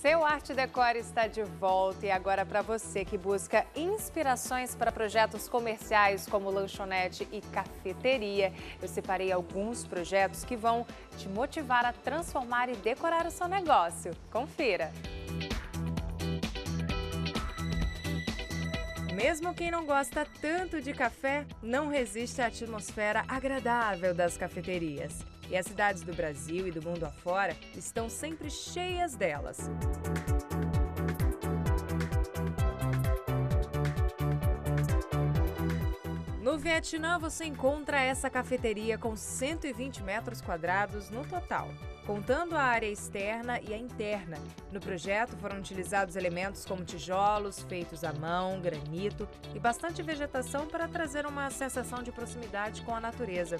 Seu Arte Decor está de volta e agora para você que busca inspirações para projetos comerciais como lanchonete e cafeteria, eu separei alguns projetos que vão te motivar a transformar e decorar o seu negócio. Confira! Mesmo quem não gosta tanto de café, não resiste à atmosfera agradável das cafeterias. E as cidades do Brasil e do mundo afora estão sempre cheias delas. No Vietnã, você encontra essa cafeteria com 120 metros quadrados no total, contando a área externa e a interna. No projeto foram utilizados elementos como tijolos feitos à mão, granito e bastante vegetação para trazer uma sensação de proximidade com a natureza.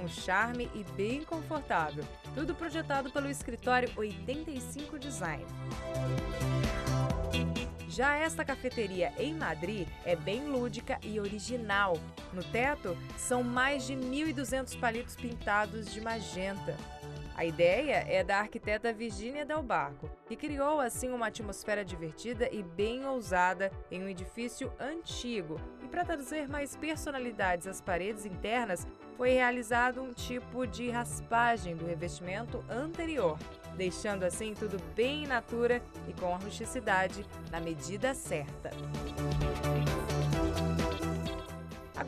Um charme e bem confortável. Tudo projetado pelo escritório 85 Design. Já esta cafeteria em Madrid é bem lúdica e original. No teto são mais de 1.200 palitos pintados de magenta. A ideia é da arquiteta Virginia Del Barco, que criou assim uma atmosfera divertida e bem ousada em um edifício antigo. E para trazer mais personalidades às paredes internas, foi realizado um tipo de raspagem do revestimento anterior, deixando assim tudo bem natura e com rusticidade na medida certa.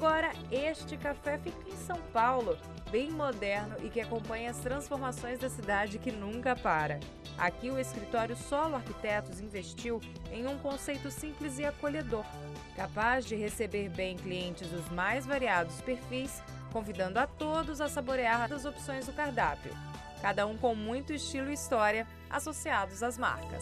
Agora, este café fica em São Paulo, bem moderno e que acompanha as transformações da cidade que nunca para. Aqui, o escritório Solo Arquitetos investiu em um conceito simples e acolhedor, capaz de receber bem clientes dos mais variados perfis convidando a todos a saborear as opções do cardápio, cada um com muito estilo e história associados às marcas.